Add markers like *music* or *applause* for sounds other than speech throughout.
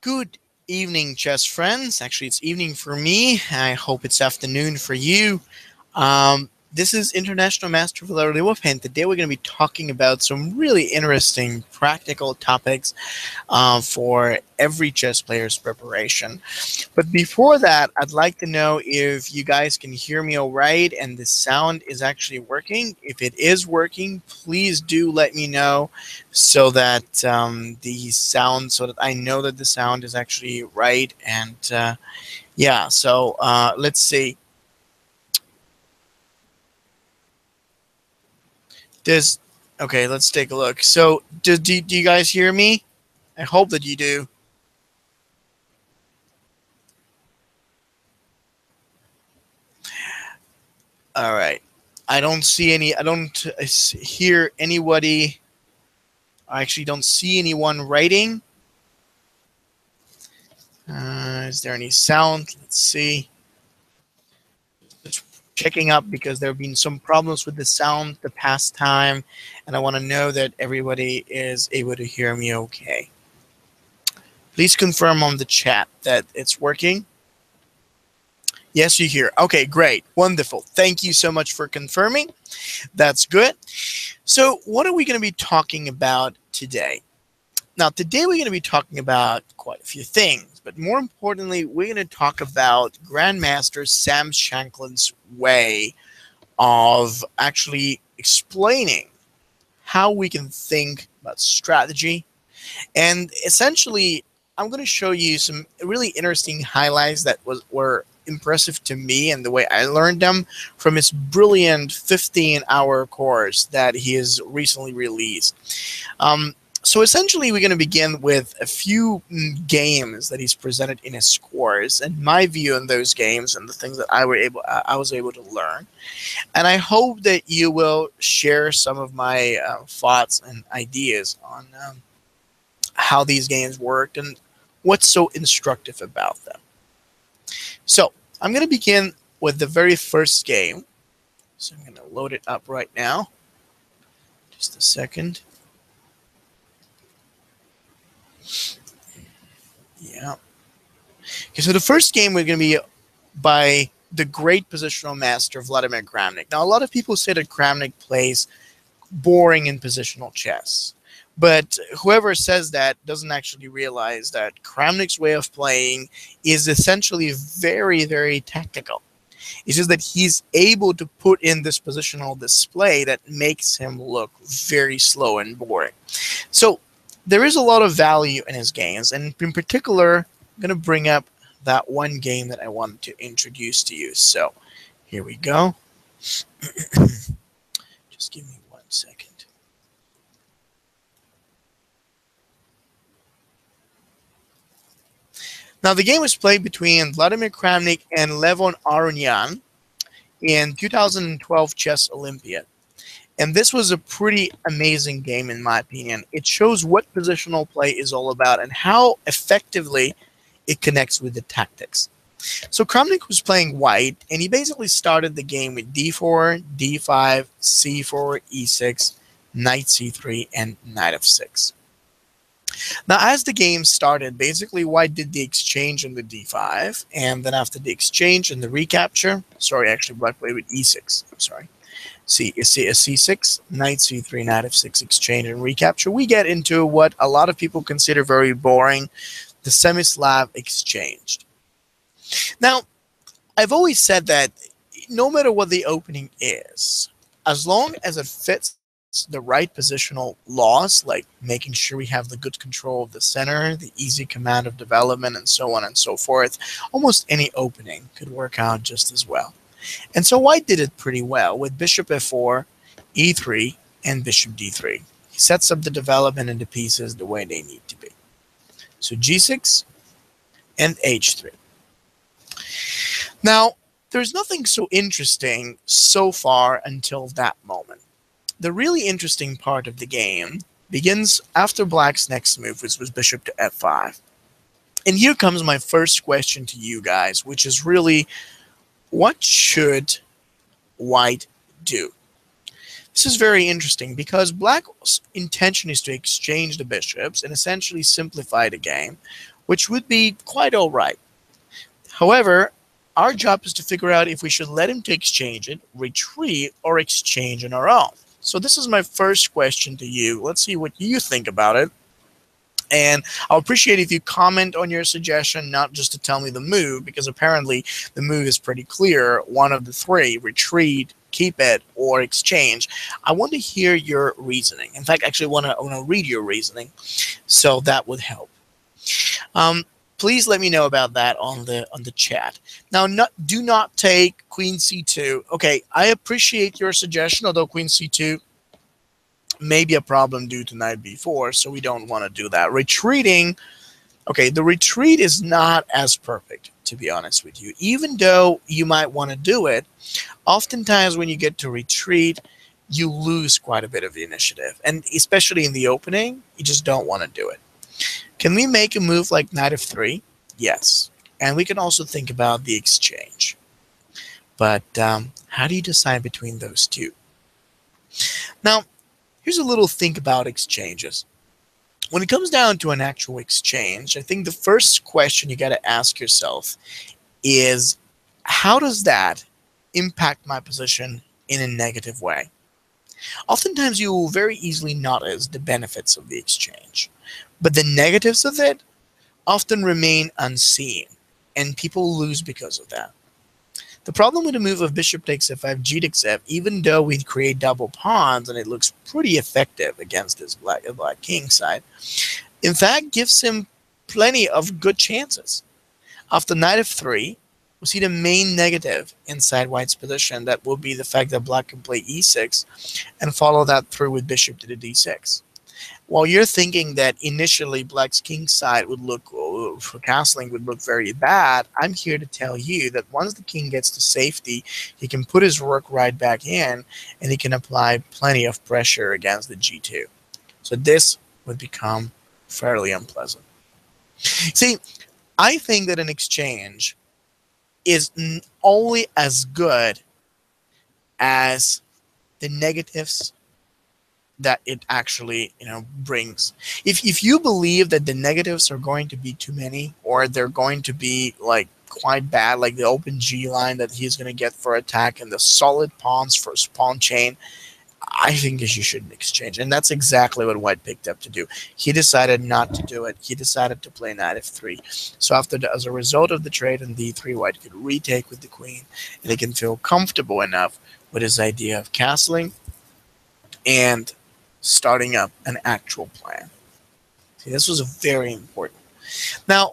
Good evening, chess friends. Actually, it's evening for me. I hope it's afternoon for you. Um, this is International Master Valeri Lilov, and today we're going to be talking about some really interesting practical topics uh, for every chess player's preparation. But before that, I'd like to know if you guys can hear me all right and the sound is actually working. If it is working, please do let me know so that um, the sound, so that I know that the sound is actually right. And uh, yeah, so uh, let's see. Does okay? Let's take a look. So, do, do do you guys hear me? I hope that you do. All right. I don't see any. I don't hear anybody. I actually don't see anyone writing. Uh, is there any sound? Let's see checking up because there have been some problems with the sound the past time, and I want to know that everybody is able to hear me okay. Please confirm on the chat that it's working. Yes, you hear. Okay, great. Wonderful. Thank you so much for confirming. That's good. So, what are we going to be talking about today? Now, today we're going to be talking about quite a few things, but more importantly, we're going to talk about Grandmaster Sam Shankland's way of actually explaining how we can think about strategy. And essentially, I'm going to show you some really interesting highlights that was were impressive to me and the way I learned them from his brilliant 15 hour course that he has recently released. Um, so essentially, we're going to begin with a few games that he's presented in his scores, and my view on those games and the things that I were able I was able to learn. And I hope that you will share some of my uh, thoughts and ideas on um, how these games worked and what's so instructive about them. So I'm going to begin with the very first game. So I'm going to load it up right now. Just a second. Yeah. Okay, so the first game we're going to be by the great positional master Vladimir Kramnik. Now, a lot of people say that Kramnik plays boring in positional chess. But whoever says that doesn't actually realize that Kramnik's way of playing is essentially very, very tactical. It's just that he's able to put in this positional display that makes him look very slow and boring. So there is a lot of value in his games, and in particular, I'm going to bring up that one game that I wanted to introduce to you. So here we go. *clears throat* Just give me one second. Now, the game was played between Vladimir Kramnik and Levon Aronian in 2012 Chess Olympiad. And this was a pretty amazing game, in my opinion. It shows what positional play is all about and how effectively it connects with the tactics. So Kramnik was playing white, and he basically started the game with d4, d5, c4, e6, knight c3, and knight f6. Now, as the game started, basically white did the exchange in the d5, and then after the exchange and the recapture, sorry, actually black played with e6, I'm sorry. C, C, a C6, knight C3, knight F6 exchange and recapture, we get into what a lot of people consider very boring, the semi-Slav exchange. Now, I've always said that no matter what the opening is, as long as it fits the right positional laws, like making sure we have the good control of the center, the easy command of development, and so on and so forth, almost any opening could work out just as well. And so White did it pretty well with bishop f4, e3, and bishop d3. He sets up the development and the pieces the way they need to be. So g6 and h3. Now, there's nothing so interesting so far until that moment. The really interesting part of the game begins after black's next move, which was bishop to f5. And here comes my first question to you guys, which is really what should white do? This is very interesting because black's intention is to exchange the bishops and essentially simplify the game, which would be quite all right. However, our job is to figure out if we should let him to exchange it, retreat, or exchange on our own. So this is my first question to you. Let's see what you think about it. And I'll appreciate if you comment on your suggestion, not just to tell me the move, because apparently the move is pretty clear. One of the three retreat, keep it, or exchange. I want to hear your reasoning. In fact, actually, want to, I want to read your reasoning. So that would help. Um, please let me know about that on the on the chat. Now, not, do not take Queen C2. Okay, I appreciate your suggestion, although Queen C2 may be a problem due to knight b4, so we don't want to do that. Retreating, okay, the retreat is not as perfect, to be honest with you. Even though you might want to do it, oftentimes when you get to retreat, you lose quite a bit of the initiative. And especially in the opening, you just don't want to do it. Can we make a move like knight of 3 Yes. And we can also think about the exchange. But um, how do you decide between those two? Now, Here's a little think about exchanges. When it comes down to an actual exchange, I think the first question you got to ask yourself is how does that impact my position in a negative way? Oftentimes, you will very easily notice the benefits of the exchange, but the negatives of it often remain unseen, and people lose because of that. The problem with the move of bishop takes f5, g takes f, even though we create double pawns and it looks pretty effective against this black, black king side, in fact gives him plenty of good chances. After knight of 3, we see the main negative inside white's position. That will be the fact that black can play e6 and follow that through with bishop to the d6 while you're thinking that initially Black's king side would look uh, for castling would look very bad, I'm here to tell you that once the king gets to safety, he can put his rook right back in, and he can apply plenty of pressure against the g2. So this would become fairly unpleasant. See, I think that an exchange is only as good as the negatives that it actually you know brings. If, if you believe that the negatives are going to be too many or they're going to be like quite bad like the open g line that he's going to get for attack and the solid pawns for pawn chain i think you shouldn't exchange. And that's exactly what white picked up to do. He decided not to do it. He decided to play knight f3 so after the, as a result of the trade in d3 white could retake with the queen and he can feel comfortable enough with his idea of castling. And starting up an actual plan. See, this was very important. Now,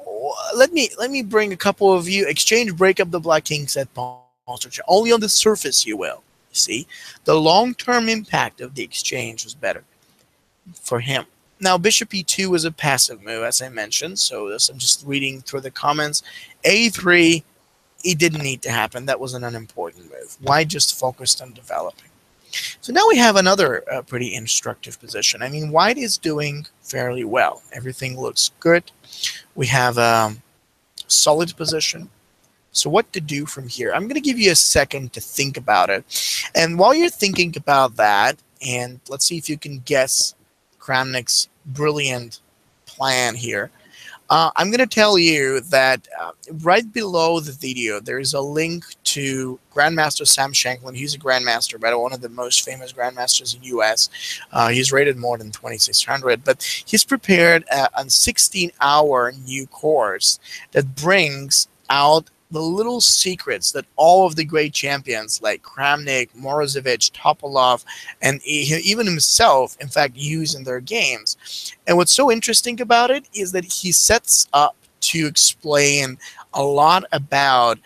let me let me bring a couple of you. Exchange, break up the Black King pawn structure. Only on the surface you will. See, the long-term impact of the exchange was better for him. Now, Bishop E2 was a passive move, as I mentioned. So this, I'm just reading through the comments. A3, it didn't need to happen. That was an unimportant move. Why just focused on developing? So now we have another uh, pretty instructive position. I mean, white is doing fairly well. Everything looks good. We have a solid position. So what to do from here? I'm going to give you a second to think about it. And while you're thinking about that, and let's see if you can guess Kramnik's brilliant plan here. Uh, I'm going to tell you that uh, right below the video, there is a link to Grandmaster Sam Shankland. He's a Grandmaster, but one of the most famous Grandmasters in U.S. Uh, he's rated more than 2,600, but he's prepared a, a 16-hour new course that brings out the little secrets that all of the great champions like Kramnik, Morozevich, Topalov, and even himself, in fact, use in their games. And what's so interesting about it is that he sets up to explain a lot about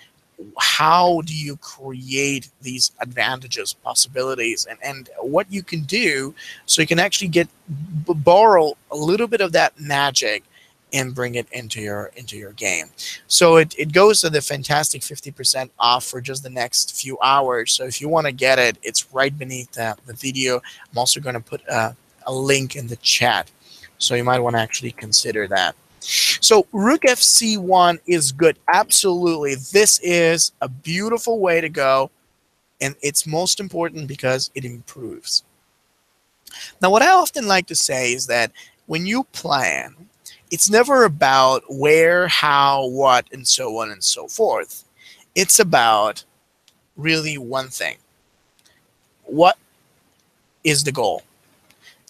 how do you create these advantages, possibilities, and, and what you can do so you can actually get borrow a little bit of that magic and bring it into your into your game. So it, it goes to the fantastic 50% off for just the next few hours. So if you want to get it, it's right beneath the, the video. I'm also going to put a, a link in the chat. So you might want to actually consider that. So Rook FC1 is good. Absolutely. This is a beautiful way to go. And it's most important because it improves. Now, what I often like to say is that when you plan, it's never about where, how, what, and so on and so forth. It's about really one thing. What is the goal?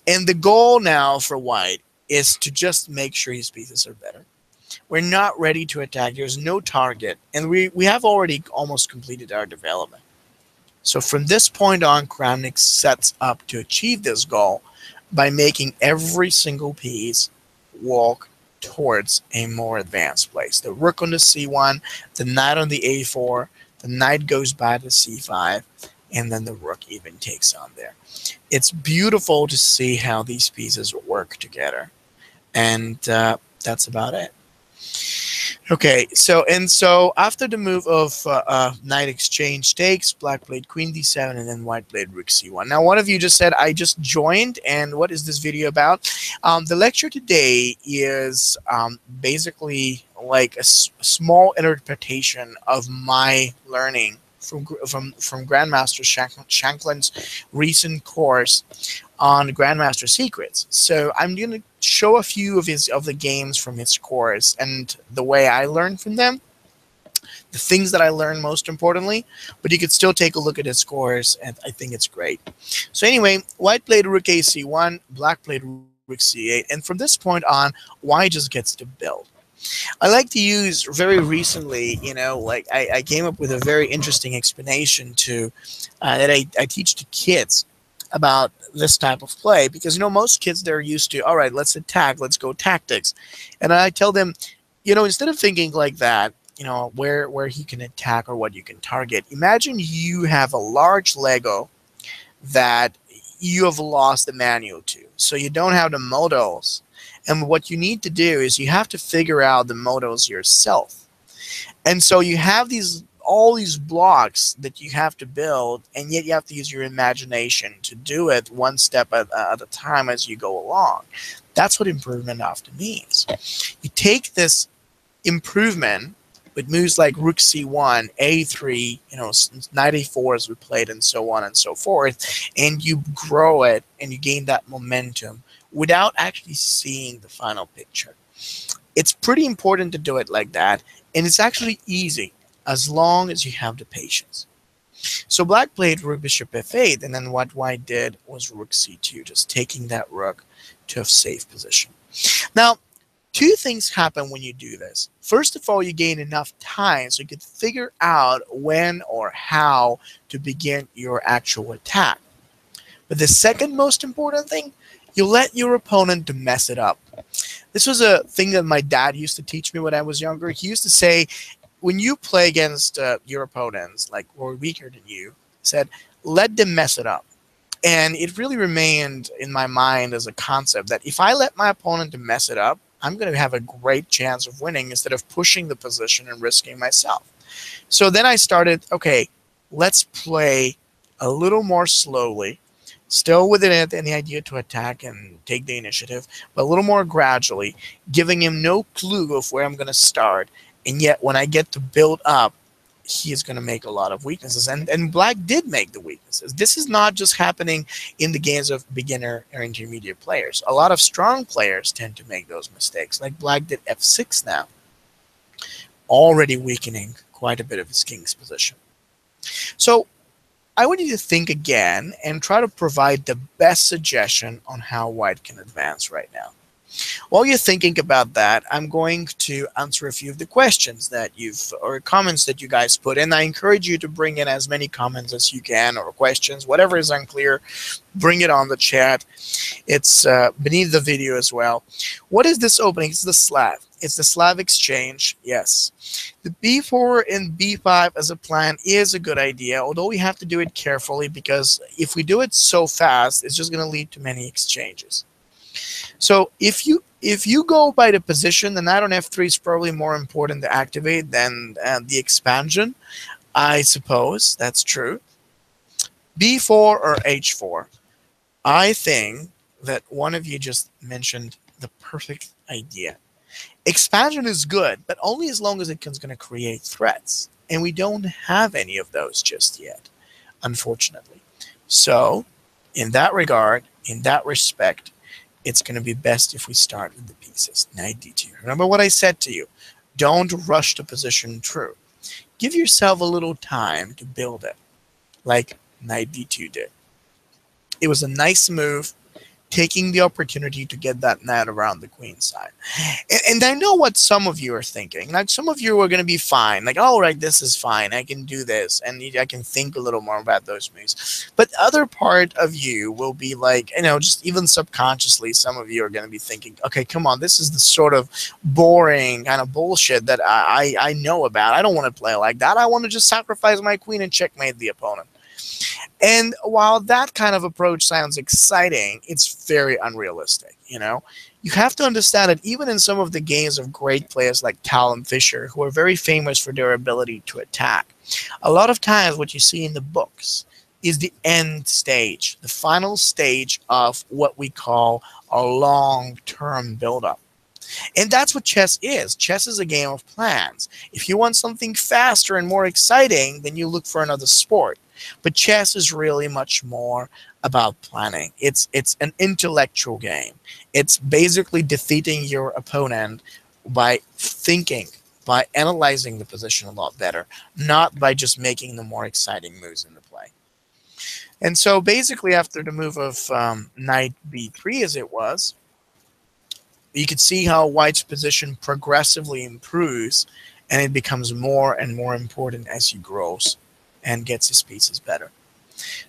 And the goal now for White is to just make sure his pieces are better. We're not ready to attack. There's no target. And we, we have already almost completed our development. So from this point on, Kramnik sets up to achieve this goal by making every single piece walk towards a more advanced place. The rook on the c1, the knight on the a4, the knight goes by to c5, and then the rook even takes on there. It's beautiful to see how these pieces work together. And uh, that's about it. Okay, so and so after the move of uh, uh, knight exchange takes, black played queen d7, and then white played rook c1. Now, one of you just said, I just joined, and what is this video about? Um, the lecture today is um, basically like a, small interpretation of my learning from from from Grandmaster Shank Shankland's recent course on Grandmaster Secrets. So I'm going to show a few of his of the games from his course and the way I learned from them, the things that I learned most importantly. But you could still take a look at his course, and I think it's great. So anyway, White played Rook AC1, Black played Rook C8, and from this point on, White just gets to build. I like to use very recently, you know, like I, I came up with a very interesting explanation to uh, that I, I teach to kids about this type of play because you know most kids they're used to all right let's attack let's go tactics. And i tell them you know instead of thinking like that you know where where he can attack or what you can target imagine you have a large lego that you have lost the manual to. So you don't have the models and what you need to do is you have to figure out the models yourself. And so you have these all these blocks that you have to build, and yet you have to use your imagination to do it one step at, uh, at a time as you go along. That's what improvement often means. You take this improvement with moves like rook c1, a3, you know, knight a4 as we played, and so on and so forth, and you grow it and you gain that momentum without actually seeing the final picture. It's pretty important to do it like that, and it's actually easy as long as you have the patience. So black played rook bishop f8, and then what white did was rook c2, just taking that rook to a safe position. Now, two things happen when you do this. First of all, you gain enough time so you can figure out when or how to begin your actual attack. But the second most important thing, you let your opponent mess it up. This was a thing that my dad used to teach me when I was younger. He used to say, when you play against uh, your opponents, like who are weaker than you, said, let them mess it up. And it really remained in my mind as a concept that if I let my opponent to mess it up, I'm going to have a great chance of winning instead of pushing the position and risking myself. So then I started, okay, let's play a little more slowly, still within it and the idea to attack and take the initiative, but a little more gradually, giving him no clue of where I'm going to start and yet when I get to build up, he is going to make a lot of weaknesses. And and Black did make the weaknesses. This is not just happening in the games of beginner or intermediate players. A lot of strong players tend to make those mistakes. Like Black did f6 now, already weakening quite a bit of his king's position. So I want you to think again and try to provide the best suggestion on how white can advance right now. While you're thinking about that, I'm going to answer a few of the questions that you've or comments that you guys put in. I encourage you to bring in as many comments as you can or questions, whatever is unclear, bring it on the chat. It's uh, beneath the video as well. What is this opening? It's the Slav. It's the Slav exchange. Yes. The b4 and b5 as a plan is a good idea, although we have to do it carefully because if we do it so fast, it's just going to lead to many exchanges. So if you if you go by the position, the knight on f3 is probably more important to activate than uh, the expansion. I suppose that's true. b4 or h4. I think that one of you just mentioned the perfect idea. Expansion is good, but only as long as it's going to create threats. And we don't have any of those just yet, unfortunately. So, in that regard, in that respect, it's going to be best if we start with the pieces. Knight d2. Remember what I said to you. Don't rush to position true. Give yourself a little time to build it, like knight d2 did. It was a nice move taking the opportunity to get that knight around the queen side. And, and I know what some of you are thinking. Like some of you are going to be fine. Like, all right, this is fine. I can do this. And I can think a little more about those moves. But other part of you will be like, you know, just even subconsciously, some of you are going to be thinking, okay, come on, this is the sort of boring kind of bullshit that I, I, I know about. I don't want to play like that. I want to just sacrifice my queen and checkmate the opponent. And while that kind of approach sounds exciting, it's very unrealistic. You know, you have to understand that even in some of the games of great players like Callum Fischer, who are very famous for their ability to attack, a lot of times what you see in the books is the end stage, the final stage of what we call a long-term buildup. And that's what chess is. Chess is a game of plans. If you want something faster and more exciting, then you look for another sport. But chess is really much more about planning. It's it's an intellectual game. It's basically defeating your opponent by thinking, by analyzing the position a lot better, not by just making the more exciting moves in the play. And so basically after the move of um, knight b3 as it was, you could see how white's position progressively improves and it becomes more and more important as he grows and gets his pieces better.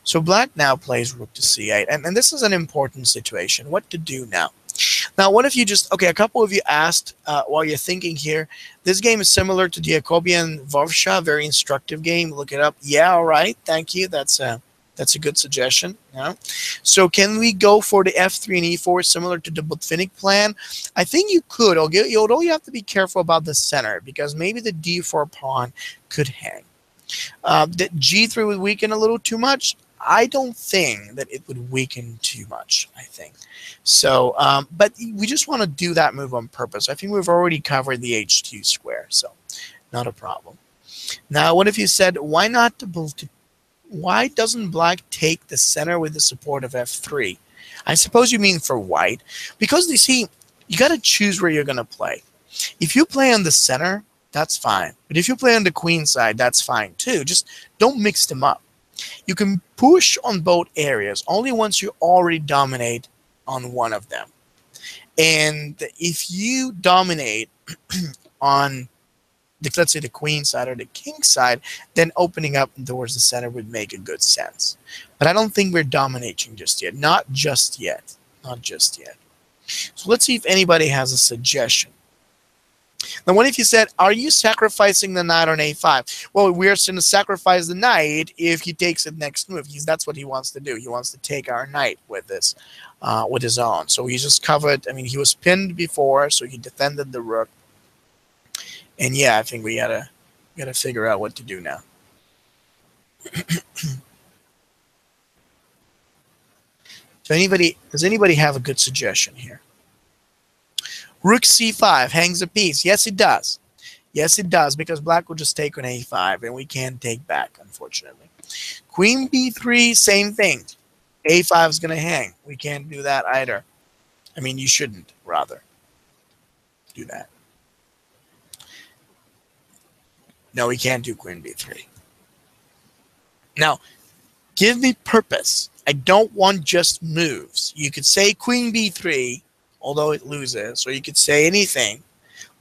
So black now plays rook to c8, and, and this is an important situation. What to do now? Now, what if you just, okay, a couple of you asked uh, while you're thinking here, this game is similar to Jacobian Warscha, very instructive game. Look it up. Yeah, all right. Thank you. That's a, that's a good suggestion. Yeah. So can we go for the f3 and e4 similar to the Botvinnik plan? I think you could, although you have to be careful about the center because maybe the d4 pawn could hang. Uh, that G3 would weaken a little too much. I don't think that it would weaken too much. I think so, um, but we just want to do that move on purpose. I think we've already covered the H2 square, so not a problem. Now, what if you said, why not to, why doesn't black take the center with the support of F3? I suppose you mean for white, because you see, you got to choose where you're going to play. If you play on the center, that's fine. But if you play on the queen side, that's fine too. Just don't mix them up. You can push on both areas only once you already dominate on one of them. And if you dominate *clears throat* on the, let's say the queen side or the king side, then opening up towards the center would make a good sense. But I don't think we're dominating just yet. Not just yet. Not just yet. So let's see if anybody has a suggestion. Now, what if you said, are you sacrificing the knight on a5? Well, we're going to sacrifice the knight if he takes the next move. He's, that's what he wants to do. He wants to take our knight with this, uh, with his own. So he just covered, I mean, he was pinned before, so he defended the rook. And yeah, I think we gotta, we gotta figure out what to do now. *clears throat* so anybody, does anybody have a good suggestion here? Rook c5 hangs a piece. Yes, it does. Yes, it does, because black will just take on a5, and we can't take back, unfortunately. Queen b3, same thing. a5 is going to hang. We can't do that either. I mean, you shouldn't, rather, do that. No, we can't do queen b3. Now, give me purpose. I don't want just moves. You could say queen b3, although it loses, or you could say anything,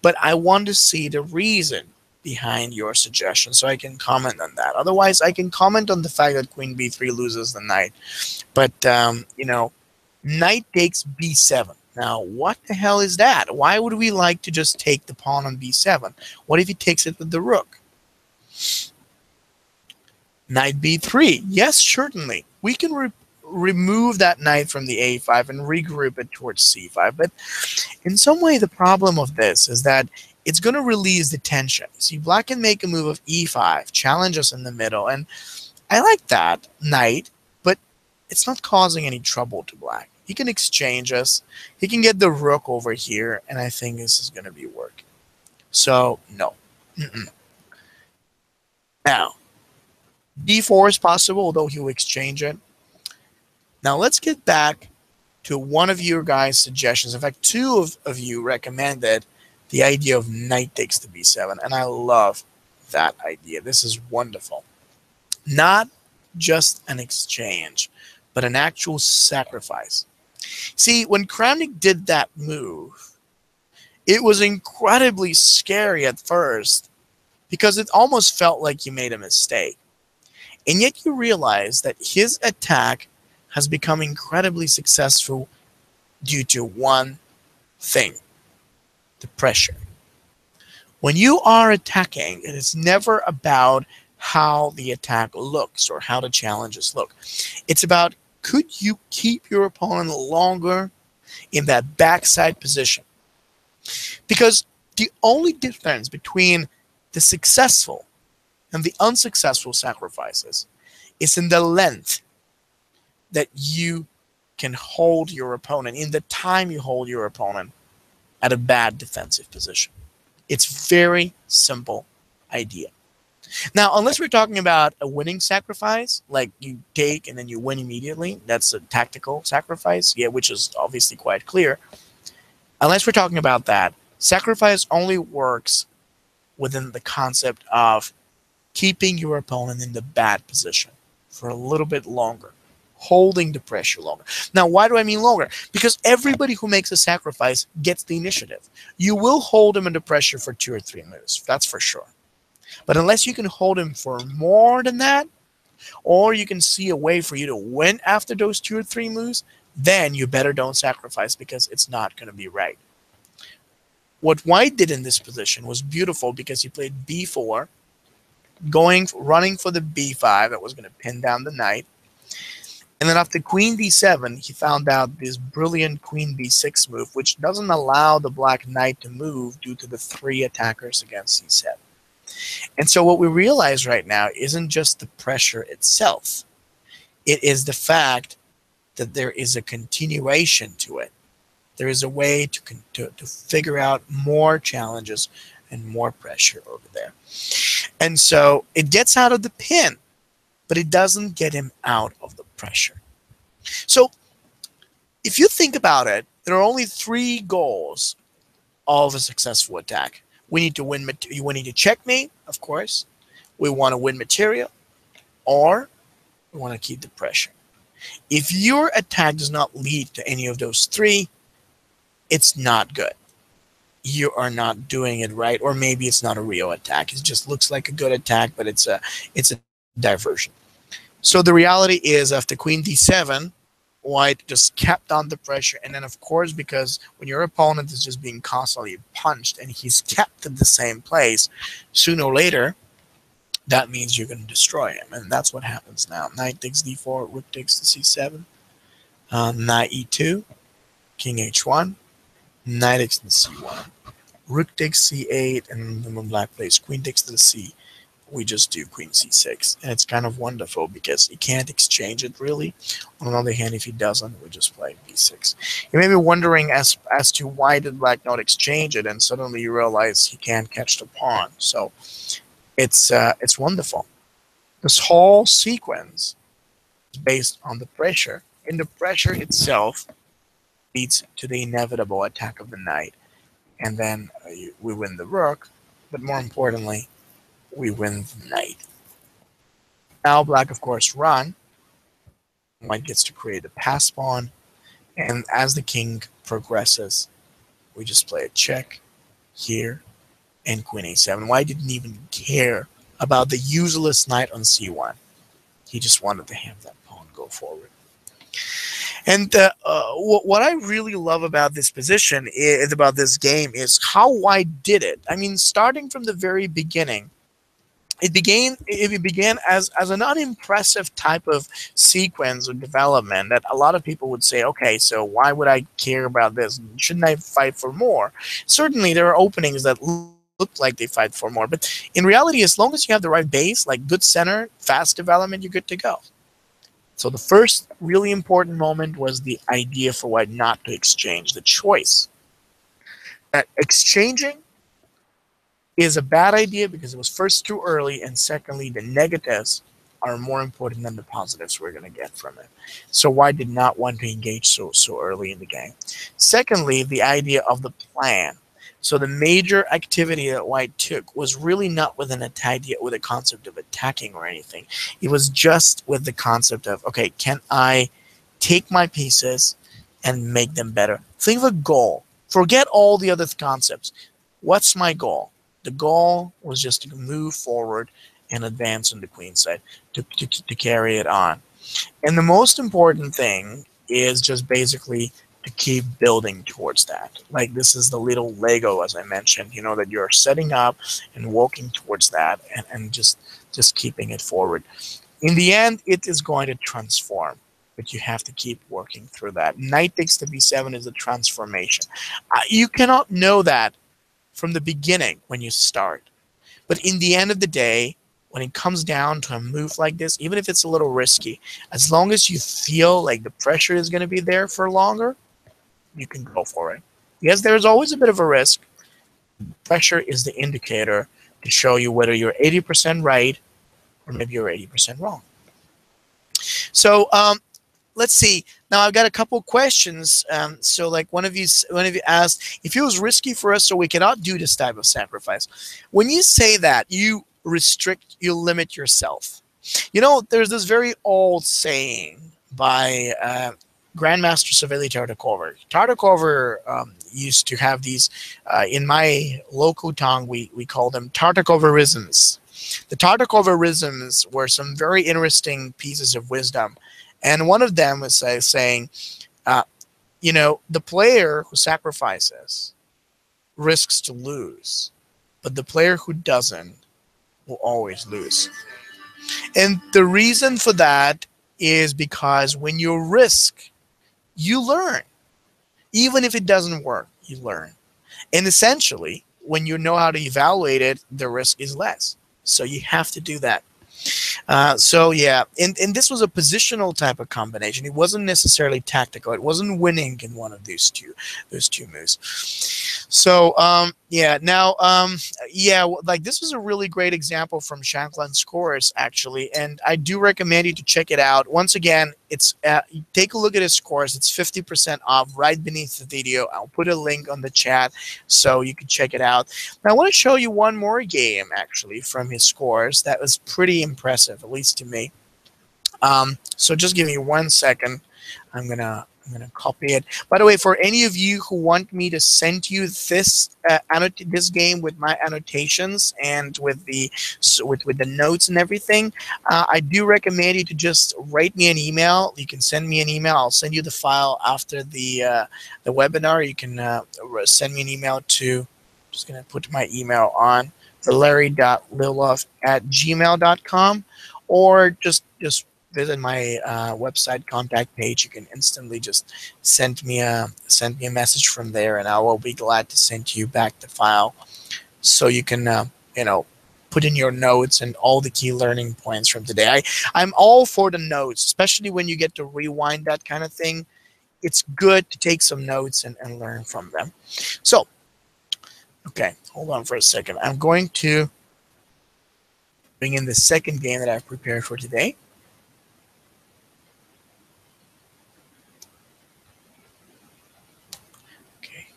but I want to see the reason behind your suggestion so I can comment on that. Otherwise, I can comment on the fact that queen b3 loses the knight. But, um, you know, knight takes b7. Now, what the hell is that? Why would we like to just take the pawn on b7? What if he takes it with the rook? Knight b3. Yes, certainly. We can remove that knight from the a5 and regroup it towards c5. But in some way, the problem of this is that it's going to release the tension. See, black can make a move of e5, challenge us in the middle, and I like that knight, but it's not causing any trouble to black. He can exchange us. He can get the rook over here, and I think this is going to be working. So, no. Mm -mm. Now, d4 is possible, although he'll exchange it. Now let's get back to one of your guys' suggestions. In fact, two of, of you recommended the idea of knight takes to b7, and I love that idea. This is wonderful. Not just an exchange, but an actual sacrifice. See, when Kramnik did that move, it was incredibly scary at first because it almost felt like you made a mistake. And yet you realize that his attack has become incredibly successful due to one thing the pressure. When you are attacking, it is never about how the attack looks or how the challenges look. It's about could you keep your opponent longer in that backside position? Because the only difference between the successful and the unsuccessful sacrifices is in the length that you can hold your opponent, in the time you hold your opponent at a bad defensive position. It's very simple idea. Now, unless we're talking about a winning sacrifice, like you take and then you win immediately, that's a tactical sacrifice, yeah, which is obviously quite clear. Unless we're talking about that, sacrifice only works within the concept of keeping your opponent in the bad position for a little bit longer, holding the pressure longer. Now, why do I mean longer? Because everybody who makes a sacrifice gets the initiative. You will hold them under pressure for two or three moves, that's for sure. But unless you can hold him for more than that, or you can see a way for you to win after those two or three moves, then you better don't sacrifice because it's not going to be right. What White did in this position was beautiful because he played b4, going running for the b5 that was going to pin down the knight. And then after queen d7, he found out this brilliant queen b6 move, which doesn't allow the black knight to move due to the three attackers against c7. And so what we realize right now isn't just the pressure itself. It is the fact that there is a continuation to it. There is a way to, to, to figure out more challenges and more pressure over there. And so it gets out of the pin, but it doesn't get him out of the pressure. So if you think about it, there are only three goals of a successful attack. We need to win. We need to checkmate, of course. We want to win material, or we want to keep the pressure. If your attack does not lead to any of those three, it's not good. You are not doing it right, or maybe it's not a real attack. It just looks like a good attack, but it's a it's a diversion. So the reality is, after Queen D7, White just kept on the pressure. And then, of course, because when your opponent is just being constantly punched and he's kept in the same place, sooner or later, that means you're going to destroy him. And that's what happens now. Knight takes d4, rook takes to c7, uh, knight e2, king h1, knight takes to c1, rook takes c8, and then when black plays queen takes to the c, we just do queen c6 and it's kind of wonderful because he can't exchange it really. On the other hand if he doesn't we just play b6 you may be wondering as as to why did black not exchange it and suddenly you realize he can't catch the pawn. So it's uh, it's wonderful. This whole sequence is based on the pressure and the pressure itself leads to the inevitable attack of the knight. And then uh, we win the rook but more importantly we win the knight. Now black, of course, run. White gets to create a pass pawn. And as the king progresses, we just play a check here and queen a7. White didn't even care about the useless knight on c1. He just wanted to have that pawn go forward. And uh, uh, what I really love about this position is about this game is how White did it. I mean, starting from the very beginning, it began it began as as an unimpressive type of sequence of development that a lot of people would say okay so why would i care about this? Shouldn't i fight for more? Certainly there are openings that look like they fight for more but in reality as long as you have the right base like good center fast development you're good to go. So the first really important moment was the idea for white not to exchange the choice. That exchanging is a bad idea because it was first too early, and secondly, the negatives are more important than the positives we're going to get from it. So white did not want to engage so so early in the game. Secondly, the idea of the plan. So the major activity that white took was really not with an idea with a concept of attacking or anything. It was just with the concept of okay, can I take my pieces and make them better? Think of a goal. Forget all the other concepts. What's my goal? The goal was just to move forward and advance on the queen side to, to, to carry it on. And the most important thing is just basically to keep building towards that. Like this is the little Lego, as I mentioned, you know, that you're setting up and walking towards that and, and just just keeping it forward. In the end, it is going to transform, but you have to keep working through that. Knight takes to b7 is a transformation. Uh, you cannot know that from the beginning when you start. But in the end of the day, when it comes down to a move like this, even if it's a little risky, as long as you feel like the pressure is going to be there for longer, you can go for it. Yes, there's always a bit of a risk. Pressure is the indicator to show you whether you're 80% right or maybe you're 80% wrong. So um, let's see. Now I've got a couple questions. Um, so like one of you, one of you asked, if it was risky for us, so we cannot do this type of sacrifice. When you say that, you restrict, you limit yourself. You know, there's this very old saying by uh, Grandmaster Savielly Tartakower. Tartakower um, used to have these, uh, in my local tongue, we, we call them Tartakowerisms. The Tartakowerisms were some very interesting pieces of wisdom. And one of them was saying, uh, you know, the player who sacrifices risks to lose, but the player who doesn't will always lose. And the reason for that is because when you risk, you learn. Even if it doesn't work, you learn. And essentially, when you know how to evaluate it, the risk is less. So you have to do that. Uh, so yeah, and, and this was a positional type of combination. It wasn't necessarily tactical. It wasn't winning in one of these two those two moves. So um, yeah, now um, yeah, like this was a really great example from Shankland scores actually, and I do recommend you to check it out. Once again, it's uh, take a look at his scores. It's fifty percent off right beneath the video. I'll put a link on the chat so you can check it out. Now I want to show you one more game actually from his scores that was pretty impressive, at least to me. Um, so just give me one second. I'm gonna I'm to copy it. By the way, for any of you who want me to send you this uh, this game with my annotations and with the with with the notes and everything, uh, I do recommend you to just write me an email. You can send me an email. I'll send you the file after the uh, the webinar. You can uh, send me an email to. Just to put my email on larry.lilov at gmail.com or just just visit my uh, website contact page, you can instantly just send me a send me a message from there, and I will be glad to send you back the file, so you can uh, you know put in your notes and all the key learning points from today. I I'm all for the notes, especially when you get to rewind that kind of thing. It's good to take some notes and, and learn from them. So, okay, hold on for a second. I'm going to bring in the second game that I've prepared for today. Okay.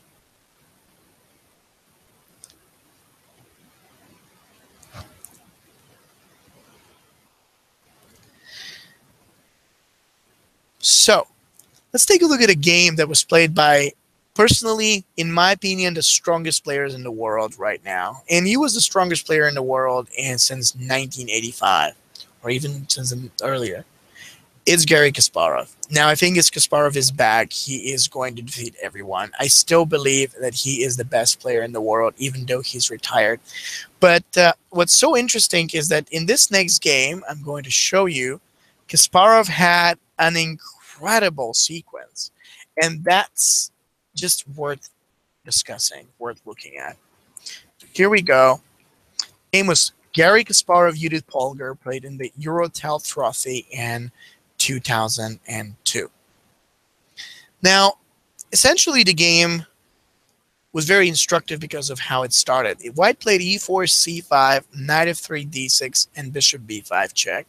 So let's take a look at a game that was played by, personally, in my opinion, the strongest players in the world right now. And he was the strongest player in the world and since 1985, or even since earlier. It's Garry Kasparov. Now, I think as Kasparov is back, he is going to defeat everyone. I still believe that he is the best player in the world, even though he's retired. But uh, what's so interesting is that in this next game, I'm going to show you, Kasparov had an incredible sequence. And that's just worth discussing, worth looking at. Here we go. Game was Garry Kasparov, Judit Polgar played in the Eurotel Trophy in 2002. Now, essentially, the game was very instructive because of how it started. White played e4, c5, knight f3, d6, and bishop b5 check.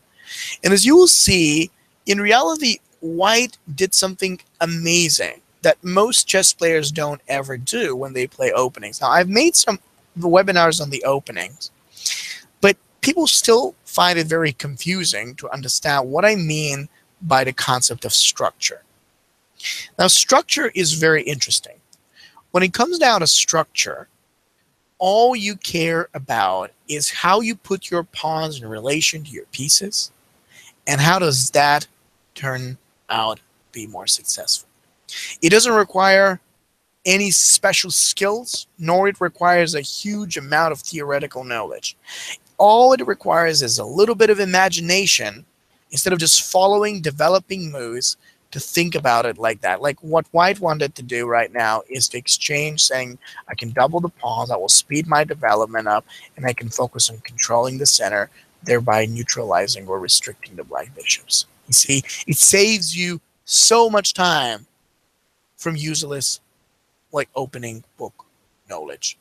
And as you will see, in reality, white did something amazing that most chess players don't ever do when they play openings. Now, I've made some webinars on the openings, but people still find it very confusing to understand what I mean by the concept of structure. Now, structure is very interesting. When it comes down to structure, all you care about is how you put your pawns in relation to your pieces and how does that turn out be more successful. It doesn't require any special skills, nor it requires a huge amount of theoretical knowledge. All it requires is a little bit of imagination instead of just following developing moves to think about it like that. Like what White wanted to do right now is to exchange saying, I can double the pawns, I will speed my development up, and I can focus on controlling the center, thereby neutralizing or restricting the black bishops. You see, it saves you so much time from useless like opening book knowledge.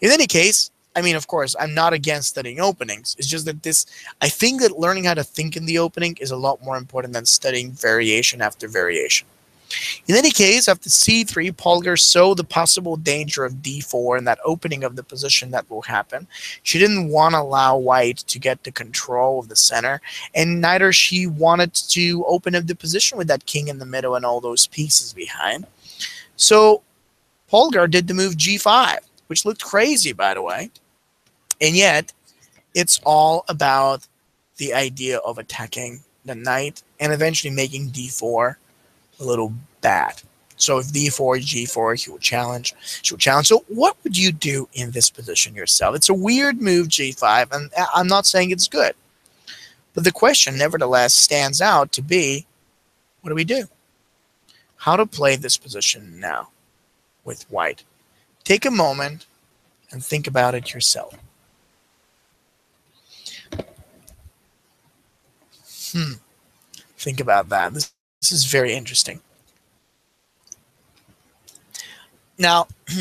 In any case, I mean, of course, I'm not against studying openings. It's just that this, I think that learning how to think in the opening is a lot more important than studying variation after variation. In any case, after c3, Polgar saw the possible danger of d4 and that opening of the position that will happen. She didn't want to allow white to get the control of the center, and neither she wanted to open up the position with that king in the middle and all those pieces behind. So Polgar did the move g5, which looked crazy, by the way. And yet, it's all about the idea of attacking the knight and eventually making d4 a little bad. So if d4, g4, he will challenge. She will challenge. So what would you do in this position yourself? It's a weird move, g5, and I'm not saying it's good. But the question, nevertheless, stands out to be, what do we do? How to play this position now with white. Take a moment and think about it yourself. Hmm. Think about that. This, this is very interesting. Now, *clears throat*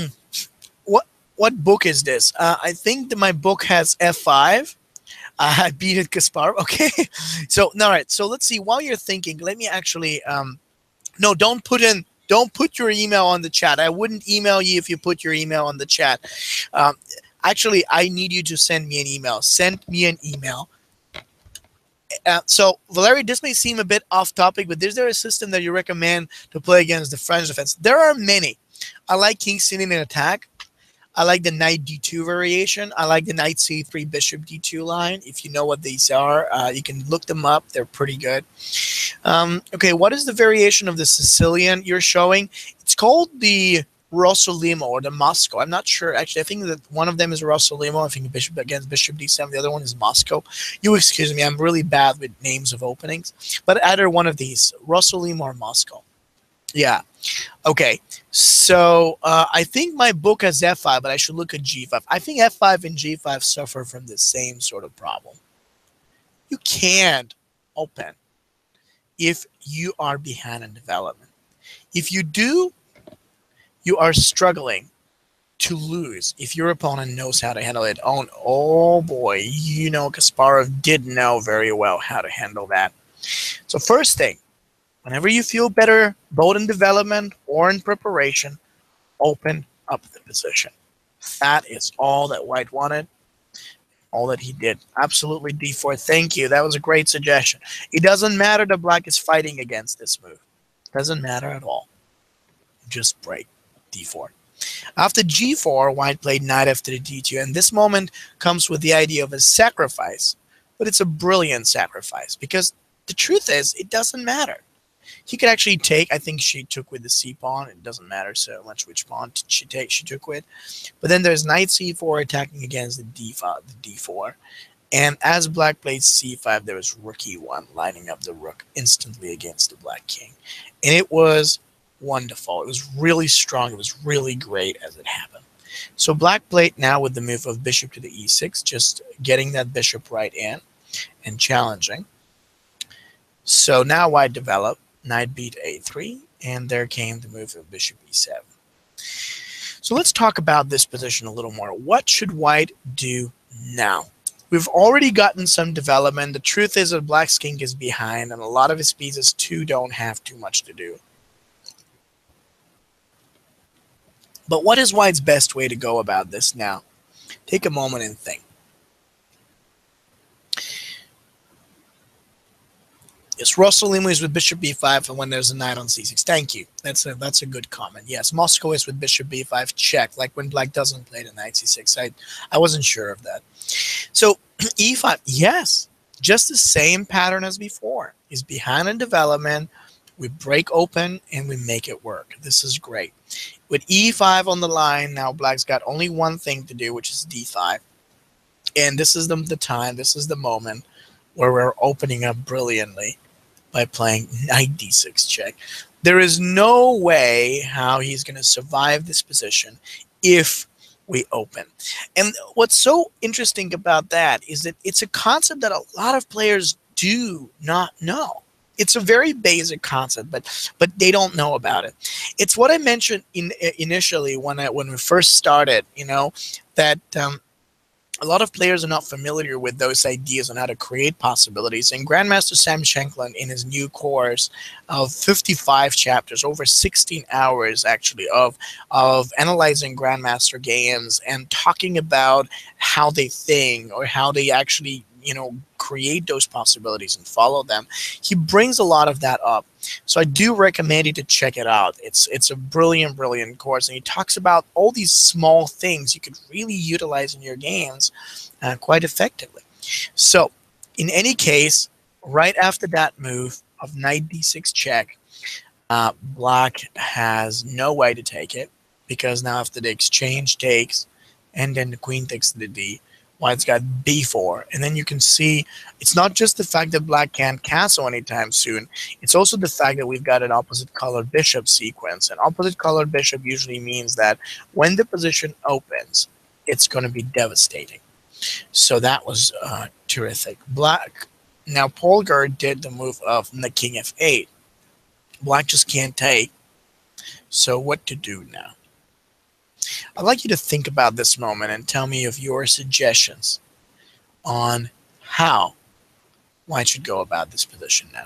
what what book is this? Uh, I think that my book has F5. Uh, *laughs* I beat it, Kaspar. *laughs* Okay. so, now, all right. So let's see. While you're thinking, let me actually. Um, no, don't put in. Don't put your email on the chat. I wouldn't email you if you put your email on the chat. Um, actually, I need you to send me an email. Send me an email uh, so, Valerie, this may seem a bit off topic, but is there a system that you recommend to play against the French defense? There are many. I like King's Indian attack. I like the knight d2 variation. I like the knight c3 bishop d2 line. If you know what these are, uh, you can look them up. They're pretty good. Um, okay, what is the variation of the Sicilian you're showing? It's called the Rossolimo or the Moscow. I'm not sure. Actually, I think that one of them is Rossolimo. I think Bishop against Bishop D7. The other one is Moscow. You excuse me. I'm really bad with names of openings. But either one of these, Rossolimo or Moscow. Yeah. Okay. So uh, I think my book has F5, but I should look at G5. I think F5 and G5 suffer from the same sort of problem. You can't open if you are behind in development. If you do, you are struggling to lose if your opponent knows how to handle it. Oh, oh boy, you know Kasparov did know very well how to handle that. So first thing, whenever you feel better, both in development or in preparation, open up the position. That is all that White wanted, all that he did. Absolutely D4. Thank you. That was a great suggestion. It doesn't matter that Black is fighting against this move. It Doesn't matter at all. Just break d4. After g4, white played knight after the d2, and this moment comes with the idea of a sacrifice, but it's a brilliant sacrifice because the truth is, it doesn't matter. He could actually take, I think she took with the c pawn. It doesn't matter so much which pawn she take she took with. But then there's knight c4 attacking against the d5, the d4. And as black played c5, there was rook e1 lining up the rook instantly against the black king. And it was wonderful. It was really strong. It was really great as it happened. So black played now with the move of bishop to the e6, just getting that bishop right in and challenging. So now white developed, knight beat a3, and there came the move of bishop e7. So let's talk about this position a little more. What should white do now? we've already gotten some development. The truth is that Black's king is behind, and a lot of his pieces too don't have too much to do. But what is White's best way to go about this now? Take a moment and think. Yes, Rossolimo is with Bishop B5 and when there's a knight on C6. Thank you. That's a that's a good comment. Yes, Moscow is with Bishop B5. Check. Like when Black doesn't play the knight C6. I I wasn't sure of that. So *clears throat* E5, yes, just the same pattern as before. Is behind in development. We break open and we make it work. This is great. With E5 on the line, now Black's got only one thing to do, which is D5. And this is the, the time, this is the moment where we're opening up brilliantly by playing knight d6 check. There is no way how he's going to survive this position if we open. And what's so interesting about that is that it's a concept that a lot of players do not know. It's a very basic concept, but but they don't know about it. It's what I mentioned in initially when I when we first started. You know that um, a lot of players are not familiar with those ideas on how to create possibilities. And Grandmaster Sam Shankland, in his new course of 55 chapters, over 16 hours actually, of, of analyzing Grandmaster games and talking about how they think or how they actually you know create those possibilities and follow them he brings a lot of that up. So i do recommend you to check it out. It's it's a brilliant brilliant course and he talks about all these small things you could really utilize in your games uh, quite effectively. So in any case right after that move of knight d6 check uh, black has no way to take it because now after the exchange takes and then the queen takes the d White's got b4. And then you can see it's not just the fact that black can't castle anytime soon. It's also the fact that we've got an opposite colored bishop sequence. And opposite colored bishop usually means that when the position opens, it's going to be devastating. So that was uh, terrific. Black. Now Polgar did the move of the king f8. Black just can't take. So what to do now? I'd like you to think about this moment and tell me of your suggestions on how White should go about this position now.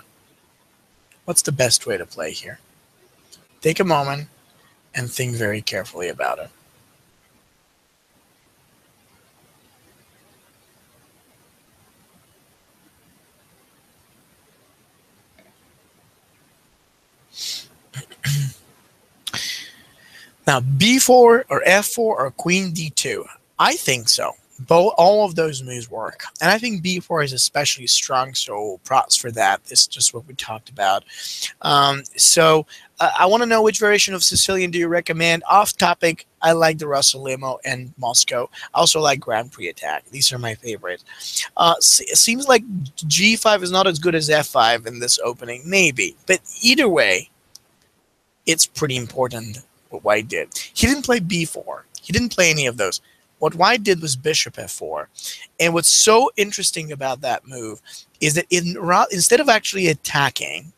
What's the best way to play here? Take a moment and think very carefully about it. *clears throat* Now, b4 or f4 or queen d2, I think so. Both all of those moves work, and I think b4 is especially strong. So props for that. This is just what we talked about. Um, so uh, I want to know which variation of Sicilian do you recommend? Off topic, I like the Rossolimo and Moscow. I also like Grand Prix Attack. These are my favorites. Uh, it seems like G5 is not as good as F5 in this opening, maybe. But either way, it's pretty important what White did. He didn't play b4. He didn't play any of those. What White did was bishop f4. And what's so interesting about that move is that in, instead of actually attacking,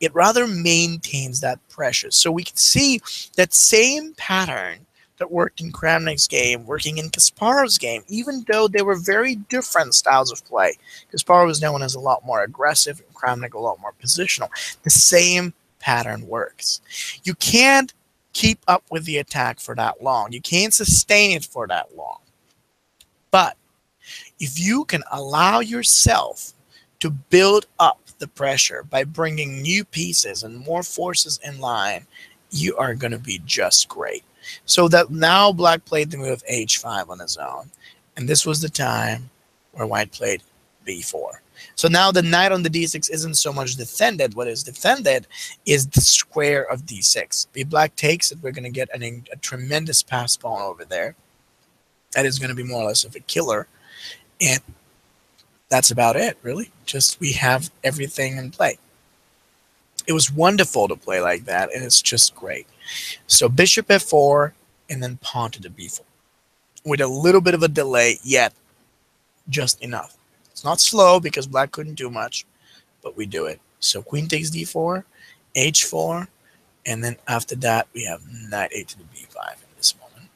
it rather maintains that pressure. So we can see that same pattern that worked in Kramnik's game, working in Kasparov's game, even though they were very different styles of play. Kasparov was known as a lot more aggressive and Kramnik a lot more positional. The same pattern works. You can't keep up with the attack for that long. You can't sustain it for that long. But if you can allow yourself to build up the pressure by bringing new pieces and more forces in line, you are going to be just great. So that now black played the move h5 on his own. And this was the time where white played b4. So now the knight on the d6 isn't so much defended. What is defended is the square of d6. If black takes it, we're going to get an, a tremendous pass pawn over there. That is going to be more or less of a killer. And that's about it, really. Just we have everything in play. It was wonderful to play like that, and it's just great. So bishop f4, and then pawn to the b4. With a little bit of a delay, yet just enough. It's not slow because black couldn't do much, but we do it. So queen takes d4, h4, and then after that we have knight a to the b5 in this moment.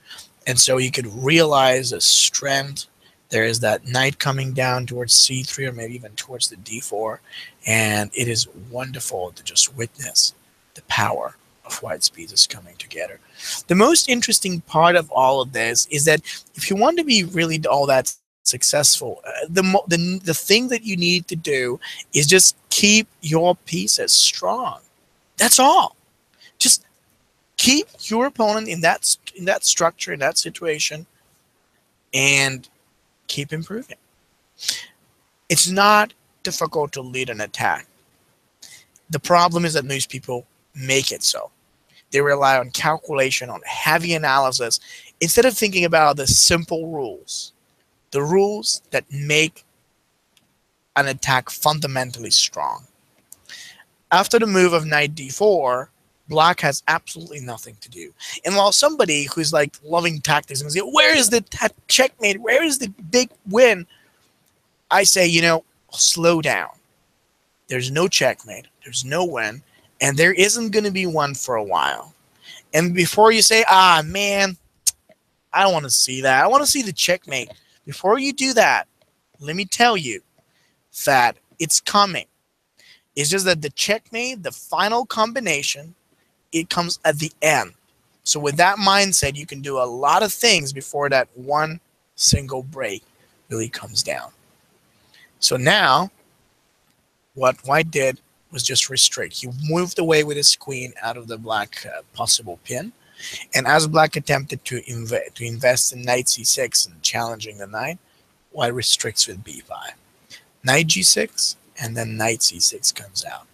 And so you could realize a strength there is that knight coming down towards c3 or maybe even towards the d4 and it is wonderful to just witness the power of white pieces coming together the most interesting part of all of this is that if you want to be really all that successful. Uh, the, the the thing that you need to do is just keep your pieces strong. That's all. Just keep your opponent in that in that structure in that situation and keep improving. It's not difficult to lead an attack. The problem is that most people make it so. They rely on calculation on heavy analysis instead of thinking about the simple rules the rules that make an attack fundamentally strong. After the move of knight d4, black has absolutely nothing to do. And while somebody who's like loving tactics and say, where is the checkmate? Where is the big win? I say, you know, slow down. There's no checkmate. There's no win. And there isn't going to be one for a while. And before you say, ah, man, I don't want to see that. I want to see the checkmate. Before you do that, let me tell you that it's coming. It's just that the checkmate, the final combination, it comes at the end. So with that mindset, you can do a lot of things before that one single break really comes down. So now, what White did was just restrict. He moved away with his queen out of the black uh, possible pin. And as black attempted to, inv- to invest in knight c6 and challenging the knight, white restricts with b5. Knight g6, and then knight c6 comes out.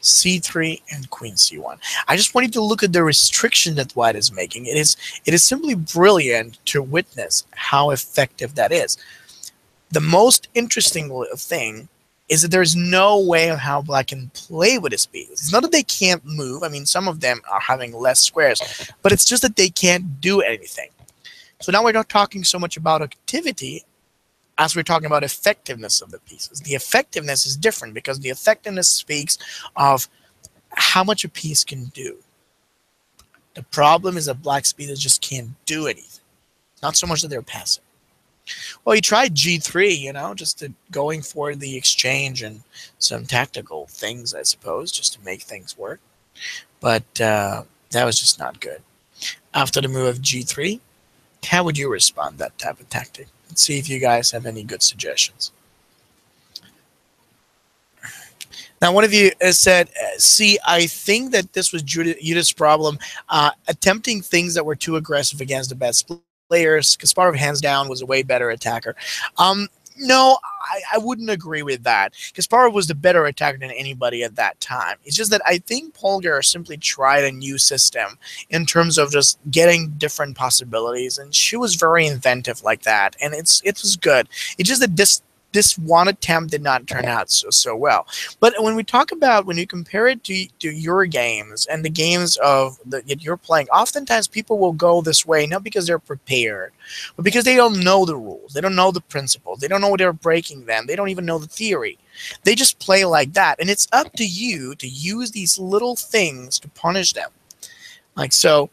c3 and queen c1. I just wanted to look at the restriction that white is making. It is, it is simply brilliant to witness how effective that is. The most interesting thing is that there's no way of how black can play with his pieces. It's not that they can't move. I mean, some of them are having less squares, but it's just that they can't do anything. So now we're not talking so much about activity as we're talking about effectiveness of the pieces. The effectiveness is different because the effectiveness speaks of how much a piece can do. The problem is that black pieces just can't do anything. Not so much that they're passive. Well, he tried G3, you know, just to going for the exchange and some tactical things, I suppose, just to make things work. But uh, that was just not good. After the move of G3, how would you respond that type of tactic? Let's see if you guys have any good suggestions. Now, one of you said, see, I think that this was Judit's problem, uh, attempting things that were too aggressive against the best players. Kasparov, hands down, was a way better attacker. Um, no, I, I, wouldn't agree with that. Kasparov was the better attacker than anybody at that time. It's just that I think Polgar simply tried a new system in terms of just getting different possibilities, and she was very inventive like that, and it's it was good. It's just that this this one attempt did not turn out so, so well. But when we talk about when you compare it to, to your games and the games of the, that you're playing, oftentimes people will go this way not because they're prepared, but because they don't know the rules, they don't know the principles, they don't know what they're breaking them, they don't even know the theory. They just play like that, and it's up to you to use these little things to punish them. Like so.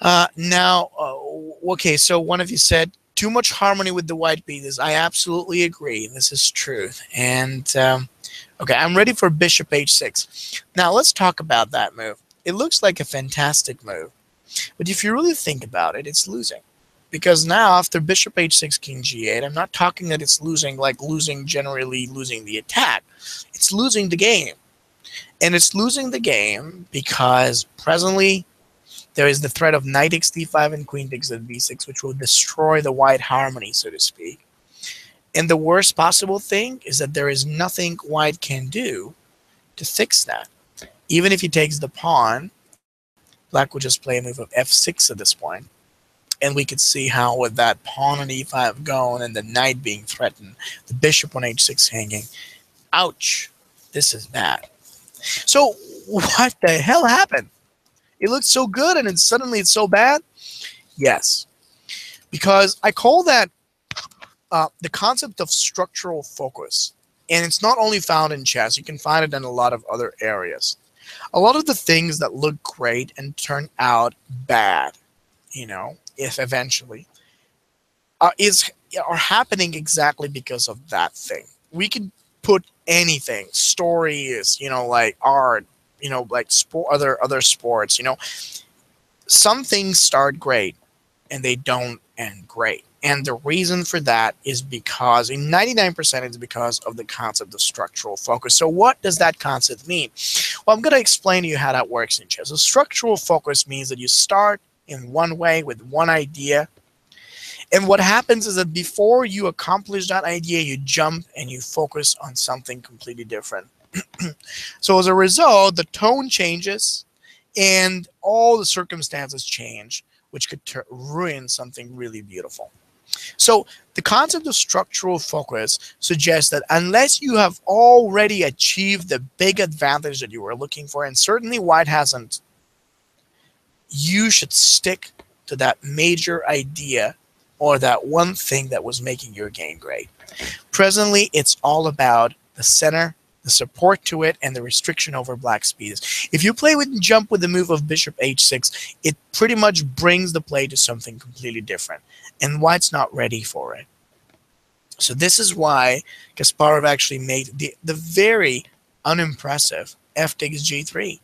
Uh, now, uh, okay, so one of you said too much harmony with the white pieces. I absolutely agree. This is truth. And um, okay, I'm ready for bishop h6. Now let's talk about that move. It looks like a fantastic move, but if you really think about it, it's losing. Because now after bishop h6, king g8, I'm not talking that it's losing like losing generally losing the attack. It's losing the game. And it's losing the game because presently there is the threat of knight takes d5 and queen takes at b6, which will destroy the white harmony, so to speak. And the worst possible thing is that there is nothing white can do to fix that. Even if he takes the pawn, black would just play a move of f6 at this point. And we could see how with that pawn on e5 going and the knight being threatened, the bishop on h6 hanging, ouch, this is bad. So *laughs* what the hell happened? It looked so good and then suddenly it's so bad. Yes, because I call that uh, the concept of structural focus. And it's not only found in chess, you can find it in a lot of other areas. A lot of the things that look great and turn out bad, you know, if eventually, uh, is are happening exactly because of that thing. We can put anything, stories, you know, like art, you know, like sport, other other sports. You know, some things start great and they don't end great. And the reason for that is because in 99% it's because of the concept of structural focus. So what does that concept mean? Well, I'm going to explain to you how that works in chess. So structural focus means that you start in one way with one idea. And what happens is that before you accomplish that idea, you jump and you focus on something completely different. *clears throat* so as a result, the tone changes and all the circumstances change, which could ruin something really beautiful. So the concept of structural focus suggests that unless you have already achieved the big advantage that you were looking for, and certainly White hasn't, you should stick to that major idea or that one thing that was making your game great. Presently, it's all about the center the support to it, and the restriction over black speeds. If you play with and jump with the move of bishop h6, it pretty much brings the play to something completely different, and white's not ready for it. So this is why Kasparov actually made the, the very unimpressive f takes g3.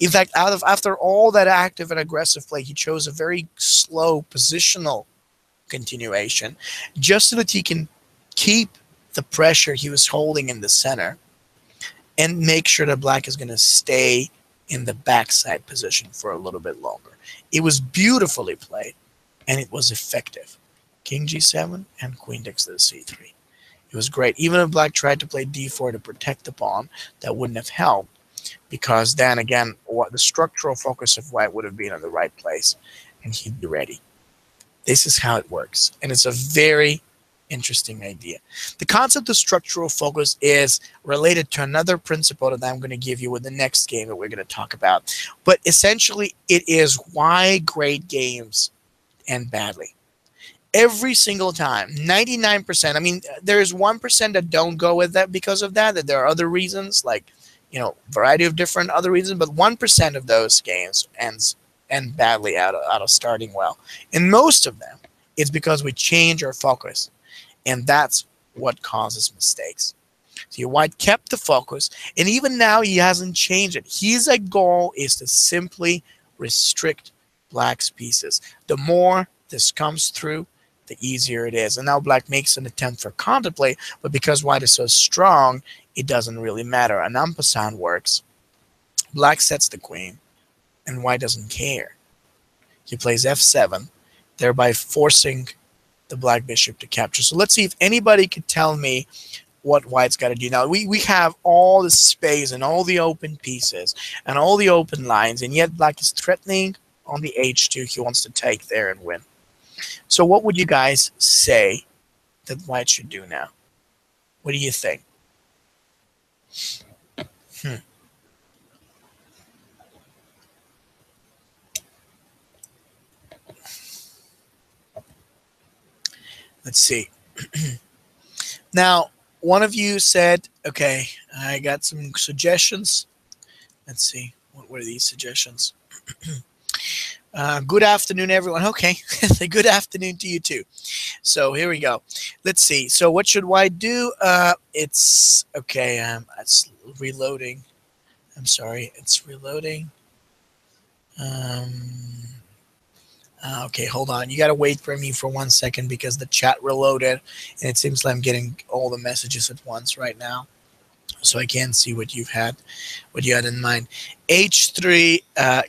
In fact, out of after all that active and aggressive play, he chose a very slow positional continuation just so that he can keep the pressure he was holding in the center and make sure that black is going to stay in the backside position for a little bit longer. It was beautifully played, and it was effective. King g7 and queen takes the c3. It was great. Even if black tried to play d4 to protect the pawn, that wouldn't have helped because then again, what the structural focus of white would have been in the right place, and he'd be ready. This is how it works, and it's a very interesting idea. The concept of structural focus is related to another principle that I'm going to give you with the next game that we're going to talk about. But essentially, it is why great games end badly. Every single time, 99%. I mean, there's 1% that don't go with that because of that, that there are other reasons, like, you know, variety of different other reasons, but 1% of those games ends end badly out of, out of starting well. And most of them, it's because we change our focus and that's what causes mistakes. See, White kept the focus, and even now he hasn't changed it. His uh, goal is to simply restrict Black's pieces. The more this comes through, the easier it is. And now Black makes an attempt for counterplay, but because White is so strong, it doesn't really matter. En passant works. Black sets the queen, and White doesn't care. He plays f7, thereby forcing the black bishop to capture. So let's see if anybody could tell me what white's got to do. Now, we, we have all the space and all the open pieces and all the open lines, and yet black is threatening on the h2. He wants to take there and win. So what would you guys say that white should do now? What do you think? Hmm. Let's see. *clears throat* now, one of you said, okay, I got some suggestions. Let's see. What were these suggestions? *clears throat* uh, good afternoon, everyone. Okay. *laughs* good afternoon to you too. So here we go. Let's see. So what should I do? Uh, it's okay. Um, it's reloading. I'm sorry. It's reloading. Um, uh, okay, hold on. You got to wait for me for one second because the chat reloaded, and it seems like I'm getting all the messages at once right now, so I can't see what you've had, what you had in mind. H3, uh,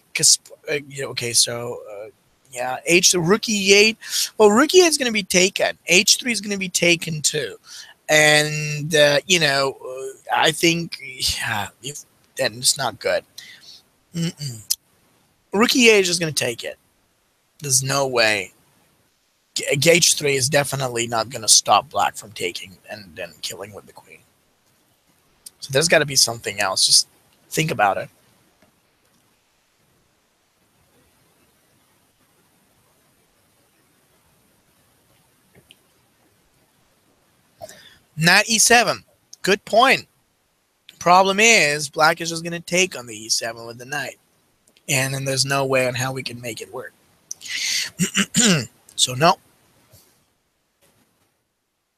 uh okay, so uh, yeah, H the rook e8. Well, rookie is going to be taken. H3 is going to be taken too, and uh, you know, uh, I think yeah, if, then it's not good. Mm -mm. Rook e8 is going to take it there's no way. Gauge 3 is definitely not going to stop black from taking and then killing with the queen. So there's got to be something else. Just think about it. Knight e7. Good point. Problem is, black is just going to take on the e7 with the knight. And then there's no way on how we can make it work. *clears throat* so no.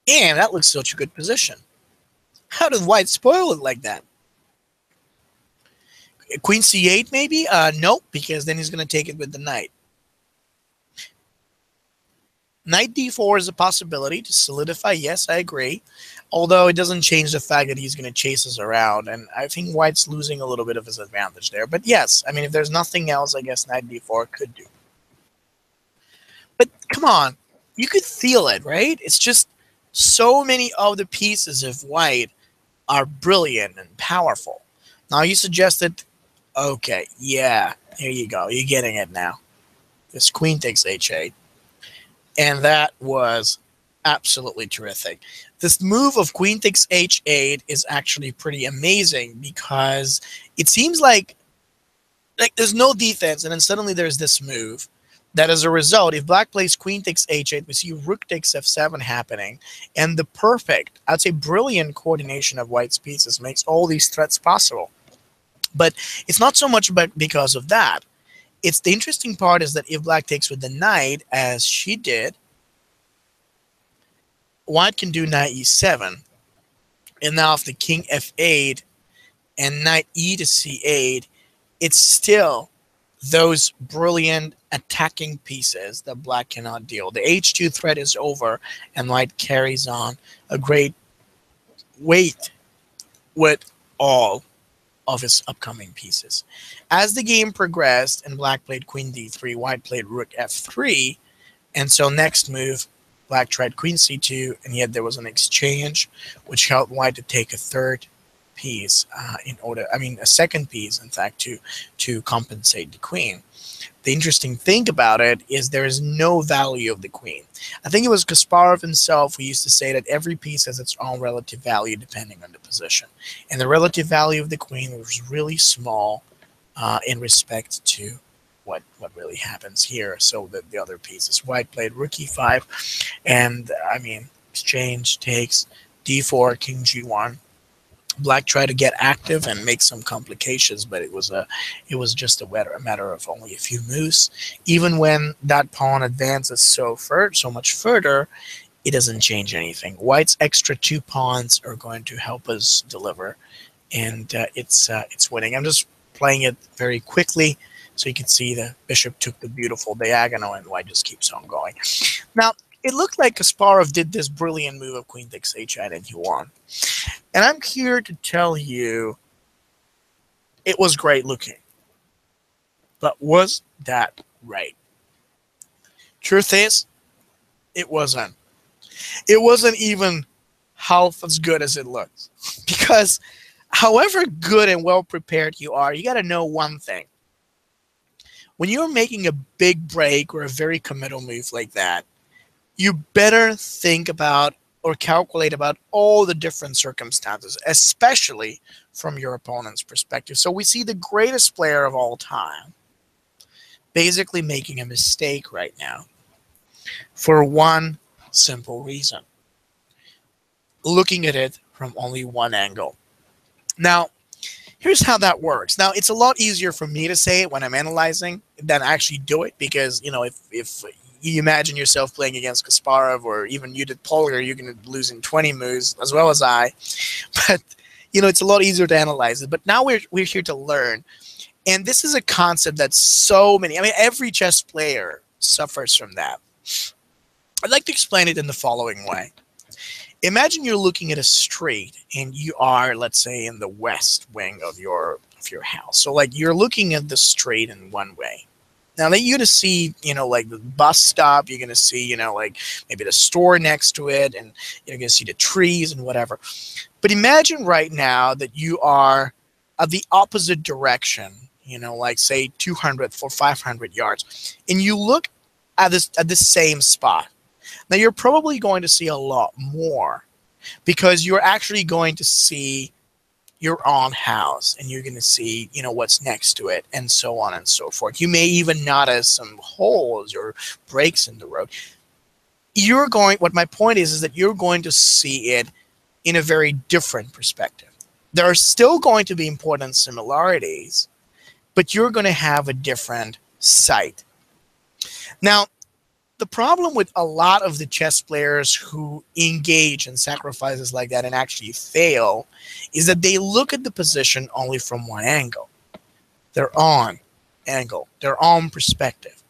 And that looks such a good position. How did white spoil it like that? Queen c8 maybe? Uh, nope, because then he's going to take it with the knight. Knight d4 is a possibility to solidify. Yes, I agree. Although it doesn't change the fact that he's going to chase us around. And I think white's losing a little bit of his advantage there. But yes, I mean, if there's nothing else, I guess knight d4 could do. But come on, you could feel it, right? It's just so many of the pieces of white are brilliant and powerful. Now you suggested, okay, yeah, here you go. You're getting it now. This queen takes h8 and that was absolutely terrific. This move of queen takes h8 is actually pretty amazing because it seems like like there's no defense, and then suddenly there's this move that as a result, if black plays queen takes h8, we see rook takes f7 happening, and the perfect, I'd say brilliant coordination of white's pieces makes all these threats possible. But it's not so much about because of that it's the interesting part is that if black takes with the knight, as she did, white can do knight e7. And now if the king f8 and knight e to c8, it's still those brilliant attacking pieces that black cannot deal. The h2 threat is over, and white carries on a great weight with all of his upcoming pieces. As the game progressed and black played queen d3, white played rook f3, and so next move, black tried queen c2, and yet there was an exchange, which helped white to take a third piece uh, in order, I mean, a second piece, in fact, to to compensate the queen the interesting thing about it is there is no value of the queen. I think it was Kasparov himself who used to say that every piece has its own relative value depending on the position. And the relative value of the queen was really small uh, in respect to what what really happens here. So the, the other pieces. White played rook e5, and I mean, exchange takes d4, king g1, Black tried to get active and make some complications, but it was a it was just a matter, a matter of only a few moves. Even when that pawn advances so far, so much further, it doesn't change anything. White's extra two pawns are going to help us deliver, and uh, it's uh, it's winning. I'm just playing it very quickly so you can see the bishop took the beautiful diagonal, and white just keeps on going. Now it looked like Kasparov did this brilliant move of queen takes h8 and he won. And I'm here to tell you it was great looking. But was that right? Truth is, it wasn't. It wasn't even half as good as it looks. *laughs* Because however good and well prepared you are, you got to know one thing. When you're making a big break or a very committal move like that, you better think about or calculate about all the different circumstances, especially from your opponent's perspective. So we see the greatest player of all time basically making a mistake right now for one simple reason looking at it from only one angle. Now, here's how that works. Now, it's a lot easier for me to say it when I'm analyzing than actually do it because, you know, if, if you imagine yourself playing against Kasparov or even Judit Polgar, you're going to lose in 20 moves as well as I. *laughs* But, you know, it's a lot easier to analyze it. But now we're, we're here to learn. And this is a concept that so many, I mean, every chess player suffers from that. I'd like to explain it in the following way. Imagine you're looking at a street and you are, let's say, in the west wing of your of your house. So like you're looking at the street in one way now that you're gonna see, you know, like the bus stop, you're gonna see, you know, like maybe the store next to it, and you're gonna see the trees and whatever. But imagine right now that you are of the opposite direction, you know, like say 200 for 500 yards, and you look at this at the same spot. Now you're probably going to see a lot more because you're actually going to see your own house and you're going to see you know what's next to it and so on and so forth. You may even notice some holes or breaks in the road. You're going what my point is is that you're going to see it in a very different perspective. There are still going to be important similarities but you're going to have a different sight. Now the problem with a lot of the chess players who engage in sacrifices like that and actually fail is that they look at the position only from one angle their own angle, their own perspective.